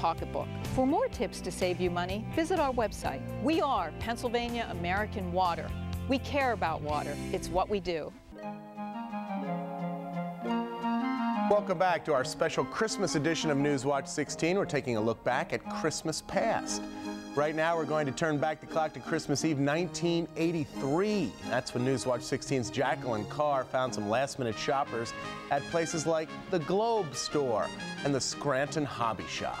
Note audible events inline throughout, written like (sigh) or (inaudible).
pocketbook. For more tips to save you money, visit our website. We are Pennsylvania American Water. We care about water. It's what we do. Welcome back to our special Christmas edition of Newswatch 16. We're taking a look back at Christmas past. Right now, we're going to turn back the clock to Christmas Eve 1983. That's when Newswatch 16's Jacqueline Carr found some last minute shoppers at places like the Globe Store and the Scranton Hobby Shop.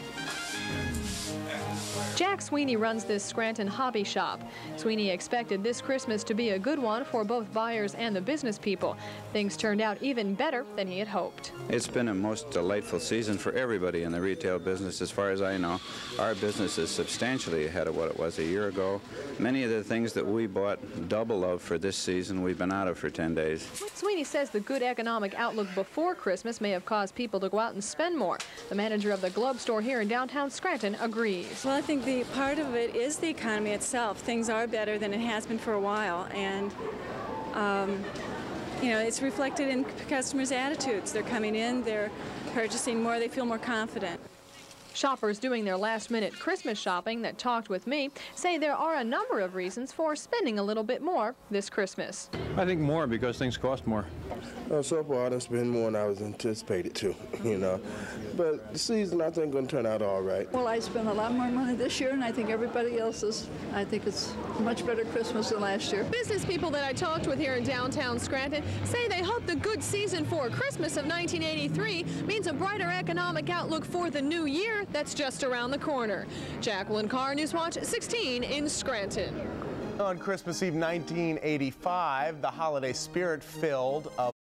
Jack Sweeney runs this Scranton hobby shop. Sweeney expected this Christmas to be a good one for both buyers and the business people. Things turned out even better than he had hoped. It's been a most delightful season for everybody in the retail business as far as I know. Our business is substantially ahead of what it was a year ago. Many of the things that we bought double of for this season, we've been out of for 10 days. Sweeney says the good economic outlook before Christmas may have caused people to go out and spend more. The manager of the Globe store here in downtown Scranton agrees. Well, I think the part of it is the economy itself. Things are better than it has been for a while, and um, you know it's reflected in customers' attitudes. They're coming in, they're purchasing more, they feel more confident. Shoppers doing their last minute Christmas shopping that talked with me say there are a number of reasons for spending a little bit more this Christmas. I think more because things cost more. Uh, so far, I spend more than I was anticipated to, (laughs) you know. But the season, I think, going to turn out all right. Well, I spent a lot more money this year, and I think everybody else is. I think it's a much better Christmas than last year. Business people that I talked with here in downtown Scranton say they hope the good season for Christmas of 1983 means a brighter economic outlook for the new year that's just around the corner. Jacqueline Carr, Newswatch 16 in Scranton. On Christmas Eve 1985, the holiday spirit filled a